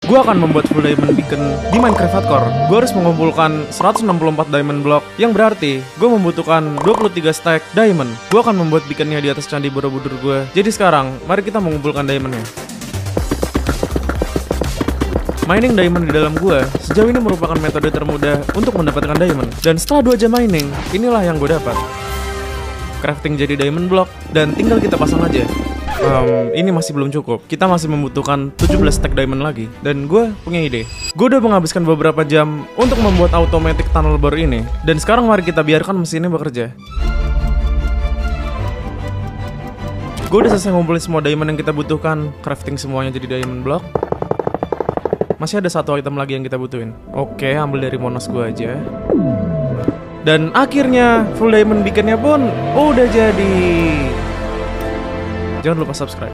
Gue akan membuat full diamond beacon di Minecraft Hardcore. Gue harus mengumpulkan 164 diamond block, yang berarti gue membutuhkan 23 stack diamond. Gue akan membuat beaconnya di atas candi Borobudur gue. Jadi sekarang, mari kita mengumpulkan diamondnya. Mining diamond di dalam gua sejauh ini merupakan metode termudah untuk mendapatkan diamond. Dan setelah 2 jam mining, inilah yang gue dapat. Crafting jadi diamond block dan tinggal kita pasang aja. Um, ini masih belum cukup. Kita masih membutuhkan 17 stack diamond lagi. Dan gue punya ide. Gue udah menghabiskan beberapa jam untuk membuat automatic tunnel bor ini. Dan sekarang mari kita biarkan mesinnya bekerja. Gue udah selesai ngumpulin semua diamond yang kita butuhkan. Crafting semuanya jadi diamond block. Masih ada satu item lagi yang kita butuhin. Oke, ambil dari monos gue aja. Dan akhirnya full diamond beaconnya pun udah jadi. Jangan lupa subscribe.